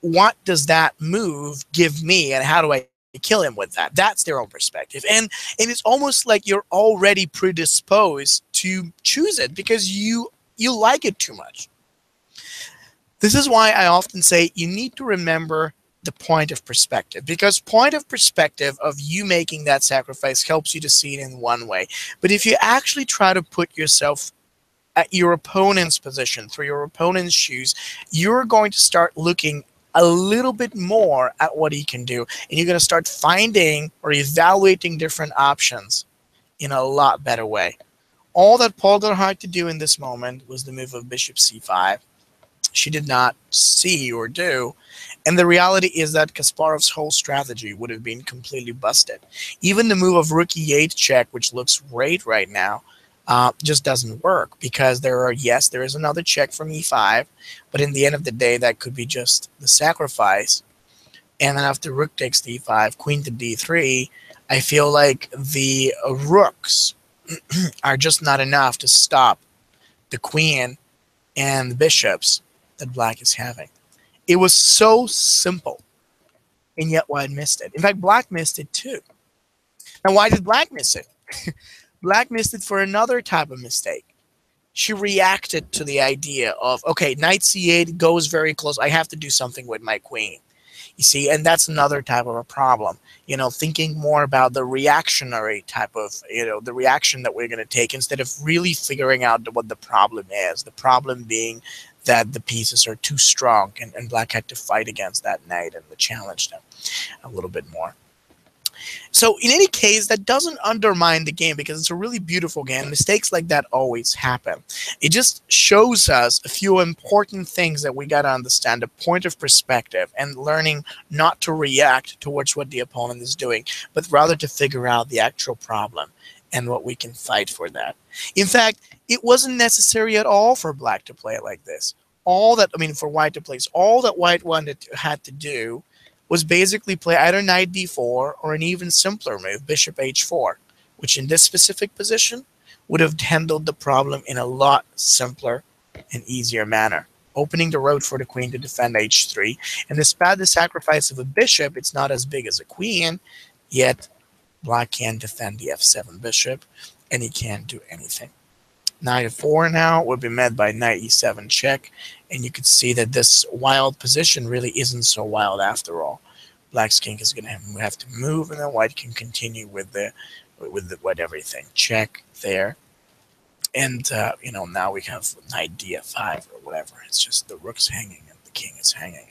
What does that move give me, and how do I kill him with that? That's their own perspective, and and it's almost like you're already predisposed to choose it because you you like it too much. This is why I often say you need to remember the point of perspective because point of perspective of you making that sacrifice helps you to see it in one way. But if you actually try to put yourself at your opponent's position through your opponent's shoes you're going to start looking a little bit more at what he can do and you're going to start finding or evaluating different options in a lot better way. All that Polgar had to do in this moment was the move of bishop c5 she did not see or do. And the reality is that Kasparov's whole strategy would have been completely busted. Even the move of rook e8 check, which looks great right now, uh, just doesn't work because there are, yes, there is another check from e5, but in the end of the day, that could be just the sacrifice. And then after rook takes d5, queen to d3, I feel like the rooks *clears throat* are just not enough to stop the queen and the bishops that black is having. It was so simple, and yet white missed it. In fact, black missed it too. Now, why did black miss it? *laughs* black missed it for another type of mistake. She reacted to the idea of, okay, knight c8 goes very close. I have to do something with my queen. You see, and that's another type of a problem. You know, thinking more about the reactionary type of, you know, the reaction that we're going to take instead of really figuring out what the problem is. The problem being that the pieces are too strong, and, and black had to fight against that knight and the challenge them a little bit more. So in any case, that doesn't undermine the game because it's a really beautiful game. Mistakes like that always happen. It just shows us a few important things that we got to understand, a point of perspective, and learning not to react towards what the opponent is doing, but rather to figure out the actual problem and what we can fight for that. In fact, it wasn't necessary at all for black to play it like this. All that, I mean, for white to place, all that white wanted to, had to do was basically play either knight d4 or an even simpler move, bishop h4, which in this specific position would have handled the problem in a lot simpler and easier manner, opening the road for the queen to defend h3. And despite the sacrifice of a bishop, it's not as big as a queen, yet black can defend the f7 bishop, and he can't do anything. Knight f4 now would be met by knight e7 check, and you could see that this wild position really isn't so wild after all. Black's king is going to have to move, and then white can continue with the with the, everything. Check there, and uh, you know now we have knight df5 or whatever. It's just the rook's hanging and the king is hanging.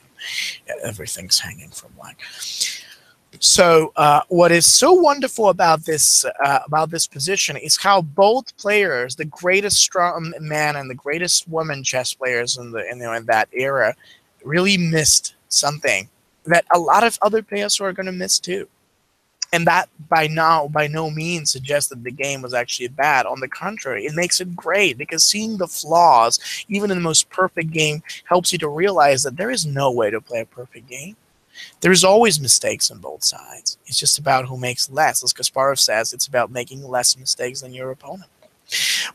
Everything's hanging from black. So uh, what is so wonderful about this uh, about this position is how both players, the greatest strong man and the greatest woman chess players in the in, in that era, really missed something that a lot of other players are going to miss too. And that by now by no means suggests that the game was actually bad. On the contrary, it makes it great because seeing the flaws, even in the most perfect game, helps you to realize that there is no way to play a perfect game there's always mistakes on both sides. It's just about who makes less. As Kasparov says, it's about making less mistakes than your opponent.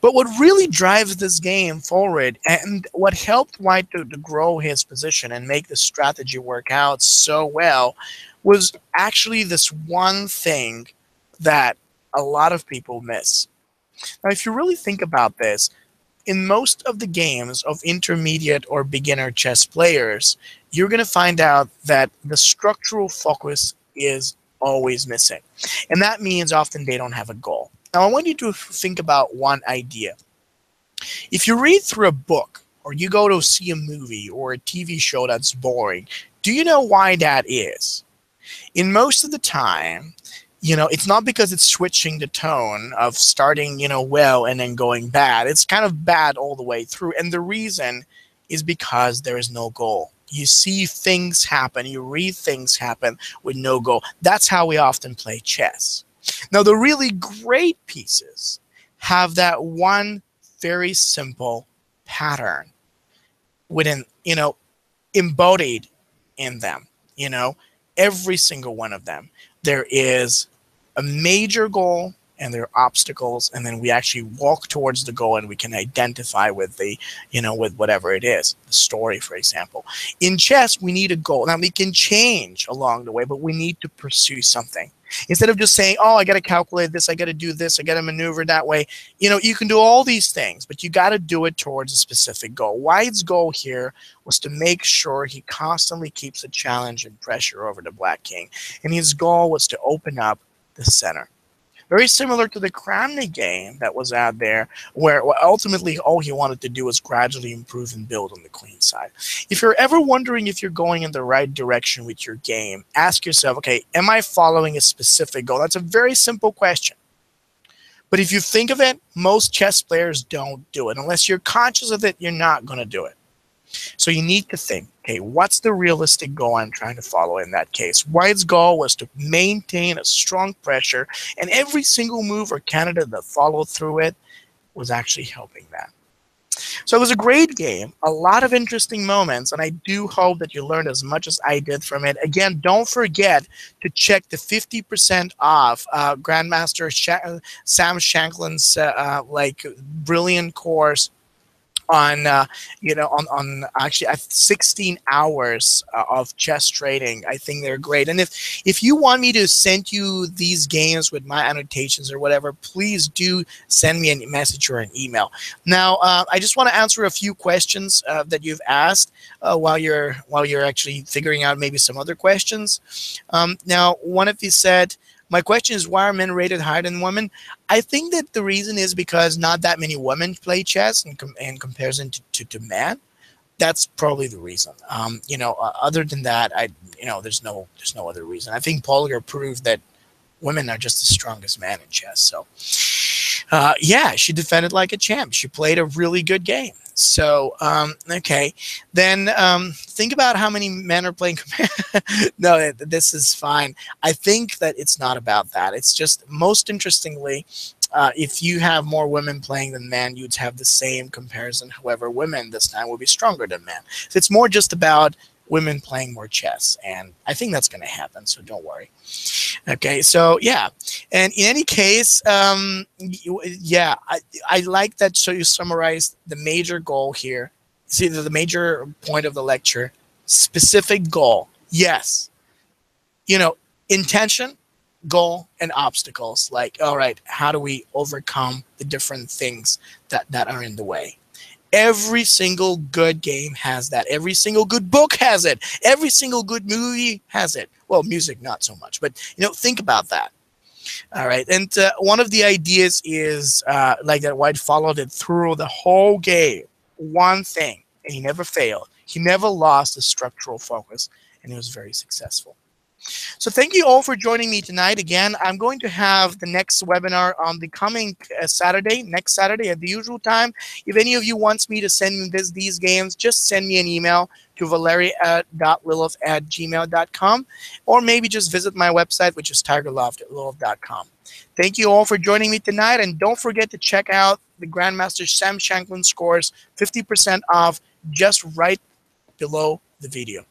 But what really drives this game forward and what helped White to, to grow his position and make the strategy work out so well was actually this one thing that a lot of people miss. Now, if you really think about this, in most of the games of intermediate or beginner chess players, you're going to find out that the structural focus is always missing. And that means often they don't have a goal. Now, I want you to think about one idea. If you read through a book, or you go to see a movie or a TV show that's boring, do you know why that is? In most of the time, you know, it's not because it's switching the tone of starting, you know, well and then going bad. It's kind of bad all the way through. And the reason is because there is no goal. You see things happen, you read things happen with no goal. That's how we often play chess. Now, the really great pieces have that one very simple pattern within, you know, embodied in them. You know, every single one of them, there is a major goal and there are obstacles and then we actually walk towards the goal and we can identify with the you know with whatever it is the story for example. In chess we need a goal. Now we can change along the way but we need to pursue something. Instead of just saying oh i got to calculate this i got to do this i got to maneuver that way you know you can do all these things but you got to do it towards a specific goal. White's goal here was to make sure he constantly keeps a challenge and pressure over the black king and his goal was to open up the center very similar to the Kramnik game that was out there, where ultimately all he wanted to do was gradually improve and build on the queen side. If you're ever wondering if you're going in the right direction with your game, ask yourself, okay, am I following a specific goal? That's a very simple question. But if you think of it, most chess players don't do it. Unless you're conscious of it, you're not going to do it. So you need to think, okay, what's the realistic goal I'm trying to follow in that case? White's goal was to maintain a strong pressure, and every single move or Canada that followed through it was actually helping that. So it was a great game, a lot of interesting moments, and I do hope that you learned as much as I did from it. Again, don't forget to check the 50% off uh, Grandmaster Sh Sam Shankland's uh, uh, like brilliant course on uh, you know on on actually 16 hours uh, of chess trading. I think they're great. And if if you want me to send you these games with my annotations or whatever please do send me a message or an email. Now uh, i just want to answer a few questions uh, that you've asked uh, while you're while you're actually figuring out maybe some other questions. Um, now one of you said my question is why are men rated higher than women? I think that the reason is because not that many women play chess in, com in comparison to, to, to men. That's probably the reason. Um, you know, uh, other than that, I you know, there's no there's no other reason. I think Polgar proved that women are just the strongest man in chess. So, uh, yeah, she defended like a champ. She played a really good game. So, um, okay, then um, think about how many men are playing. *laughs* no, this is fine. I think that it's not about that. It's just most interestingly, uh, if you have more women playing than men, you'd have the same comparison. However, women this time will be stronger than men. So it's more just about women playing more chess. And I think that's going to happen, so don't worry. Okay, so yeah. And in any case, um, yeah, I, I like that. So you summarized the major goal here. See the major point of the lecture, specific goal. Yes. You know, intention, goal, and obstacles. Like, all right, how do we overcome the different things that, that are in the way? Every single good game has that. Every single good book has it. Every single good movie has it. Well, music not so much, but you know, think about that. All right, and uh, one of the ideas is uh, like that. White followed it through the whole game. One thing, and he never failed. He never lost his structural focus, and he was very successful. So thank you all for joining me tonight. Again, I'm going to have the next webinar on the coming uh, Saturday, next Saturday at the usual time. If any of you wants me to send this, these games, just send me an email to valeria.lilov at gmail.com or maybe just visit my website, which is tigerloft.lilov.com. Thank you all for joining me tonight. And don't forget to check out the Grandmaster Sam Shankland scores 50% off just right below the video.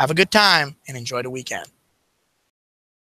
Have a good time and enjoy the weekend.